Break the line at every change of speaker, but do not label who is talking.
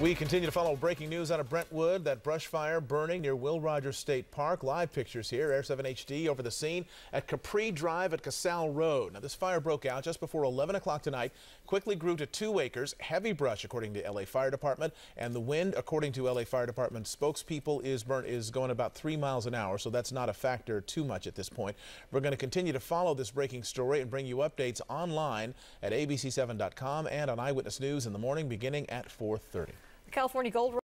We continue to follow breaking news out of Brentwood. That brush fire burning near Will Rogers State Park. Live pictures here, Air 7 HD over the scene at Capri Drive at Casale Road. Now, this fire broke out just before 11 o'clock tonight, quickly grew to two acres. Heavy brush, according to LA Fire Department. And the wind, according to LA Fire Department spokespeople, is, burn, is going about three miles an hour, so that's not a factor too much at this point. We're going to continue to follow this breaking story and bring you updates online at abc7.com and on Eyewitness News in the morning beginning at 4.30.
California Gold